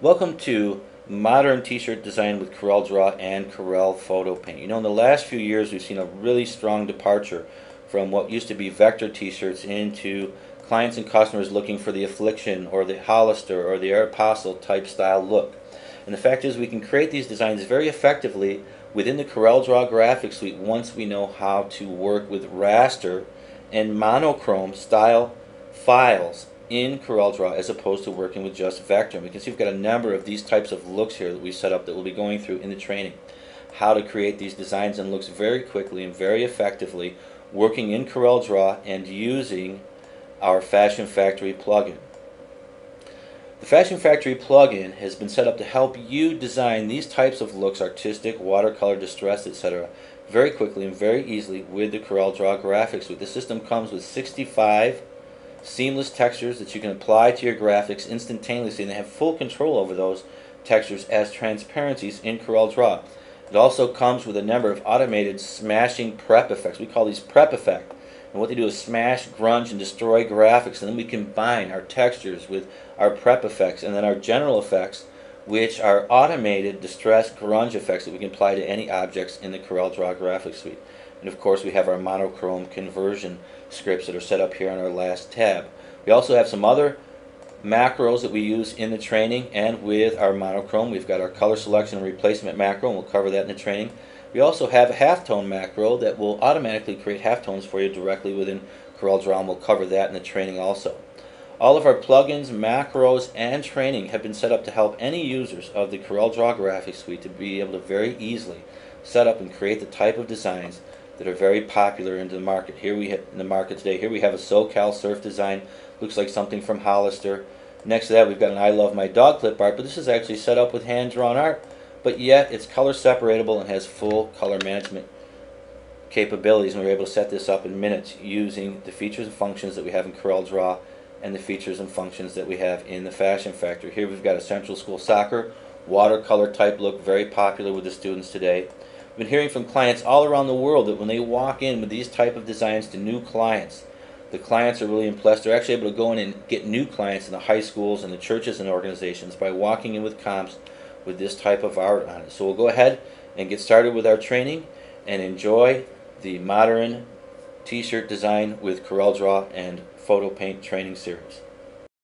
Welcome to modern t-shirt design with CorelDRAW and Corel Photo Paint. You know, in the last few years we've seen a really strong departure from what used to be vector t-shirts into clients and customers looking for the Affliction or the Hollister or the Aeropostale type style look. And the fact is we can create these designs very effectively within the CorelDRAW graphic suite once we know how to work with raster and monochrome style files in CorelDRAW as opposed to working with just vector. And we can see we've got a number of these types of looks here that we set up that we'll be going through in the training. How to create these designs and looks very quickly and very effectively working in CorelDRAW and using our Fashion Factory plugin. The Fashion Factory plugin has been set up to help you design these types of looks, artistic, watercolor, distress, etc., very quickly and very easily with the CorelDRAW graphics suite. The system comes with 65 seamless textures that you can apply to your graphics instantaneously and they have full control over those textures as transparencies in CorelDRAW. It also comes with a number of automated smashing prep effects. We call these prep effect. And what they do is smash, grunge, and destroy graphics. And then we combine our textures with our prep effects and then our general effects, which are automated distress grunge effects that we can apply to any objects in the CorelDRAW graphics suite. And of course we have our monochrome conversion scripts that are set up here on our last tab. We also have some other macros that we use in the training and with our monochrome. We've got our color selection and replacement macro and we'll cover that in the training. We also have a halftone macro that will automatically create halftones for you directly within CorelDRAW and we'll cover that in the training also. All of our plugins, macros, and training have been set up to help any users of the CorelDRAW graphics suite to be able to very easily set up and create the type of designs that are very popular in the market. Here we have, in the market today, here we have a SoCal surf design. Looks like something from Hollister. Next to that, we've got an I Love My Dog clip art, but this is actually set up with hand-drawn art, but yet it's color separatable and has full color management capabilities, and we are able to set this up in minutes using the features and functions that we have in CorelDRAW and the features and functions that we have in the Fashion Factory. Here we've got a Central School Soccer watercolor type look, very popular with the students today I've been hearing from clients all around the world that when they walk in with these type of designs to new clients, the clients are really impressed. They're actually able to go in and get new clients in the high schools and the churches and organizations by walking in with comps with this type of art on it. So we'll go ahead and get started with our training and enjoy the modern t-shirt design with CorelDRAW and Photo Paint training series.